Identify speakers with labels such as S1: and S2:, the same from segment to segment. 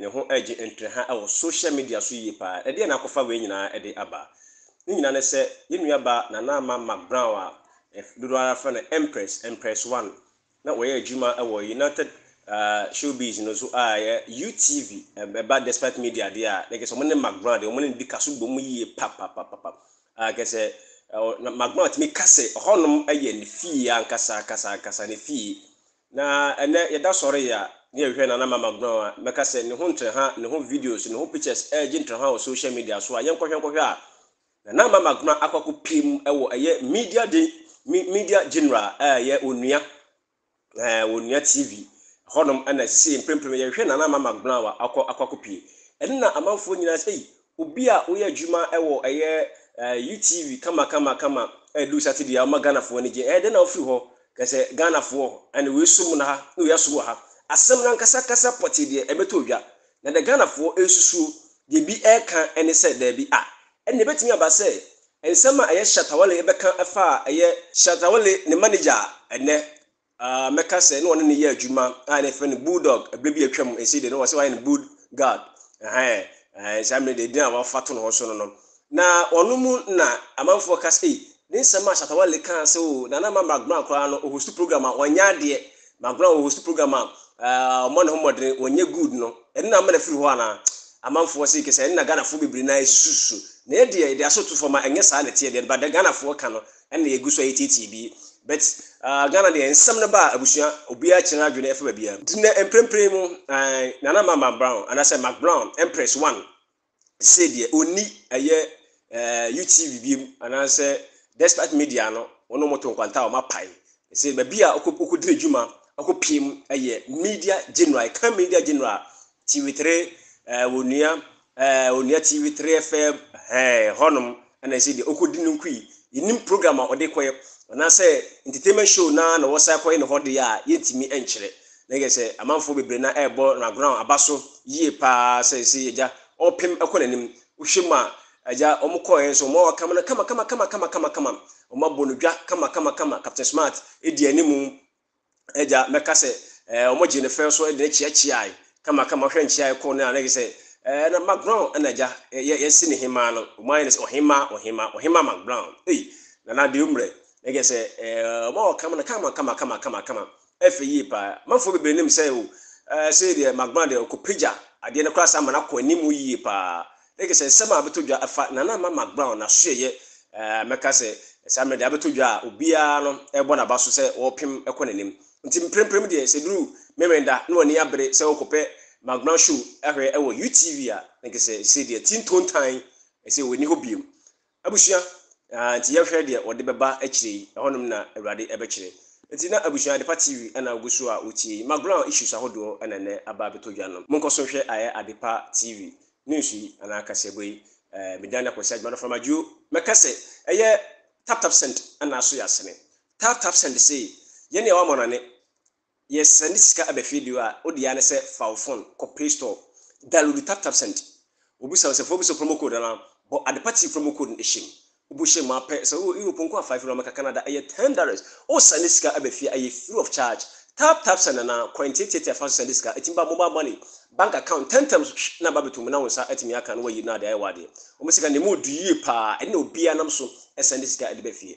S1: Ne ho regye ntrɛha wɔ social media so yie paa. Ɛdeɛn na akɔfa wei nyinaa de aba? Ne nyinaa ne sɛ, yɛn nuabaa Nana Ama McBrown a dodoɔ ara frɛ no Empress, Empress One, na ɔyɛ adwuma wɔ United Showbiz no so a ɛyɛ UTV, ɛba Despite Media deɛ a, na kyerɛ sɛ wɔn ne McBrown deɛ, wɔn ne no di ka so bɔ mu yie papapapapa. A kyerɛ sɛ, McBrown tumi ka sɛ ɛhɔnom yɛ ne fie ankasa ankasa ankasa, ne fie. Na ɛnnɛ yɛda sɔre yɛ a, na yɛhwɛ Nana Mama Brown a, mɛka sɛ ne ho ntraha, ne ho videos, ne ho pictures regye ntraha wɔ social media so a, yɛnkɔhwɛ nkɔhwɛ a, Nana Mama Brown akɔ akɔpue mu wɔ ɛyɛ media den, media general a ɛyɛ Onua, ɛɛ, Onua TV. Ɛhɔnom na ɛsɛ sɛ yɛn mprempren yɛhwehwɛ Nana Mama Brown a, akɔ akɔ akɔpue. Ɛno na amanfoɔ nyinaa sɛ, ei, Obi a oyɛ adwuma wɔ ɛyɛ UTV kama kama kama ɛdu Saturday a ɔma Ghanafoɔ ani gye ɛɛ dɛn na wofiri hɔ kɛ sɛ Ghanafoɔ ɛne wei som na ha na wei asom wɔ ha asɛm no ankasa kasa pɔtee deɛ ɛbɛtɔ odwa na deɛ Ghanafoɔ nsusuo deɛ bi ɛɛka ɛne sɛ daabi a ɛnna ɛbɛtumi aba sɛ nsɛm a ɛyɛ Shatta Wale ɛbɛka ɛfa ɛyɛ Shatta Wale ne manager a ɛnnɛ a mɛka sɛ na ɔne no yɛ adwuma a na yɛfrɛ no bulldog ɛberɛ bi atwa mu ɛsei deɛ na wɔsɛ wɔayɛ no bull guard ɛhɛn ɛɛ saa mmerɛ deɛ edin a wɔafa to ne ho so no no na ɔno mu na amanfoɔ ka sɛ ei ne nsɛm a Shatta Wale kaa sɛ o na na ma Magbran koraa no ɔhost program a wɔnyɛ adeɛ Magbran ɔhost program a ɛɛ ɔmmɔ ne ho mmɔdene wɔnyɛ good no ɛno na ama no afiri hɔ anaa amanfoɔ sɛ kɛsɛ ɛno na Ghanafoɔ bebree no ara susususu na yɛ deɛ yɛde aso to fam a ɛnyɛ saa na ɛteɛ deɛ ɛde ba deɛ Ghanafoɔ ka no ɛna yɛgu so a yɛtiatia bi but uh, Ghana deɛ nsɛm no ba a abusua obiara kyerɛ adwene ɛfa baabi a dina mprempren mu uh, Nana Mama Brown anaasɛ Mac Brown Empress one sɛ deɛ ɔnni ɛyɛ uh, UTV bi mu anaasɛ despite media no wɔn wɔn to nkwanta a wɔn apae sɛ baabi a ɔkɔdiri adwuma ɔkɔpiem ɛyɛ media general ɛka media general TV3 uh, wɔn nua Ɛɛ Onua Tiwi Treɛ Fɛɛb Hɛɛ Hɔnom na ɛsɛ deɛ ɔkɔdi no nko yi. Yɛnnim program a ɔde kɔyɛ. Anaasɛ entertainment show no ara na wɔsan kɔyɛ no hɔ deɛ a, yɛntumi nkyerɛ. Na ɛyɛ sɛ amanfoɔ bebree no ara ɛrebɔ no aground aba so yie pa ara sɛ seesei agya ɔrepem kɔ n'anim. Wohwɛ mu a, agya, wɔkɔeɛ nso wɔn a wɔaka no kamakama kamakama kamakama. Wɔabɔ no dwa kamakama kama. Captain Smart di anim. agya bɛka sɛ ɛɛ wɔn gyee ne fɛ so de ne kyea kyeae kama kama ɔhwɛ nkyeae koro no a na yɛ sɛ ɛɛ na Mark Brown ɛna agya yɛ yɛsi ne hemaa no wɔn ayɛ ne sɛ ɔhemaa ɔhemaa ɔhemaa Mark Brown ei nana de omrɛ na yɛ sɛ ɛɛ wɔn a wɔkam no kama kama kama kama kama ɛfɛ yie paa manfoɔ bebree nim sɛ o ɛɛ sɛ deɛ Mark Brown deɛ ɔkɔ pagya adeɛ no koraa saa ma no akɔ anim yie paa Ɛne sɛ, nsɛm a abɛtɔ dwa fa Nana Ama McBrown n'asoɛeɛ a mɛka sɛ saa mmerɛ deɛ abɛtɔ dwa a obiara no rebɔ n'aba so sɛ ɔrepem kɔ n'anim. Nti mpremprem deɛ sɛ ɛduru Merenda na w'ani abere sɛ worekɔpɛ McBrown show ahwɛ wɔ UTV a, ɛne sɛ seesei deɛ Tintontan seesei ɔnni hɔ bio. Abusua, aah nti yɛnhwɛ deɛ wɔde bɛba akyire yi, ɛhɔnom na Awurade ɛbɛkyerɛ. Nti na abusua Adepa TV na ɔgu so a wotie yi, Maguran issues ahodoɔ na ɛnnɛ aba abɛtɔ dwa no, monkɔ so nhwɛ aɛ Adepa TV, news yi anaa kaseɛbɔ yi, aɛ me din ne Akwasi Agyemadu from Adwo, mɛka sɛ ɛyɛ tap tap send anaa so yɛ asene, tap tap send sei, yɛne a wamɔnane, Yɛ sra ne sika aba fie deɔ a wo deɛ ara ne sɛ fa wo fon kɔ play store download tap tap send wɔ bisa wo sɛ fa wo bisa promo code anaa bɔ adepa tv promo code no hyem wo bo hyem mu ara pɛ sɛ wowɔ europe nko a five euro america canada ɛyɛ ten dollars wo sra ne sika aba fie ɛyɛ free of charge tap tap send anaa kwan tiatiatia fa so send sika ɛtumi ba mobile money bank account ntɛntɛm so hwi na aba abɛto mu na wo nsa atumi aka na wayi no adeɛ ayɛ wo adeɛ wɔn sika no ɛmu ɔdu yie paa ɛne na obiara nam so send sika de ba fie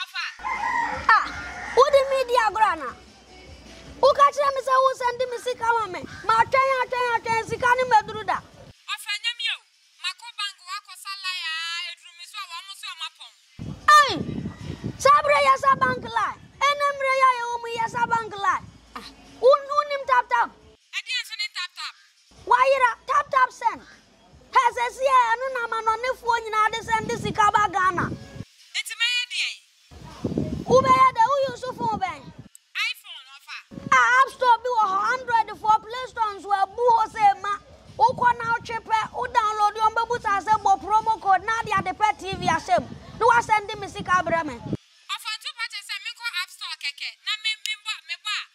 S1: Ɔfa. A, wode me redi agorɔ
S2: anaa? Woka kyerɛ me sɛ woresan de me sika ma me. Matwɛn, atwɛn, atwɛn, sika no mmɛduru da.
S3: Ɔfa. Nyame o, makɔ bank hɔ akɔsa line a, ɛduru me so a, wɔn nso wɔn apɔn.
S2: Ei! Saa berɛ yi yɛsa bank line? Ɛnnɛ mmerɛ yi a yɛwɔ mu yi yɛsa bank line? Ah, wonnim tap tap?
S3: Ɛdeɛn nso ne tap tap?
S2: Wayera tap tap sɛn? Hɛ sɛsi ɛ ɛno na amanɔnefoɔ nyinaa de sɛn de sika ba Ghana.
S3: Eti mɛyɛ deɛn?
S2: Wo bɛyɛ dɛ, wo use phone bɛn?
S3: Iphone ɔfa.
S2: Ah app store bi wɔ hɔ Android foɔ play store nso abu hɔ sɛ ma wo kɔ na wo twe pɛ wo download wɔn bɛ busa sɛ bɔ promo code na ade ade pɛ TV ahyɛ mu na wa sɛnde me sika brɛ me.
S3: Ɔfa ntu pakyɛ sɛ me nkɔ app store kɛkɛ na me me
S2: bɔ a.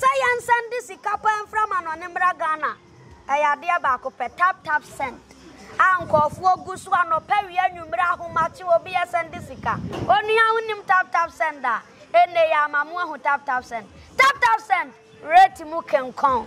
S2: Sɛ yɛnsan de sika paa
S3: mfra ma no a,
S2: ne mmra Ghana. Ɛyɛ adeɛ baako pɛ, tap tap send, a nkurɔfoɔ gu so anɔpa, awia, anwummere, ahomakye, obi ɛsɛnde sika. Onua wonim tap tap send a? Ɛnnɛ yi ara ma mo ahu tap tap send. Tap tap send, rate mu kenkɔn.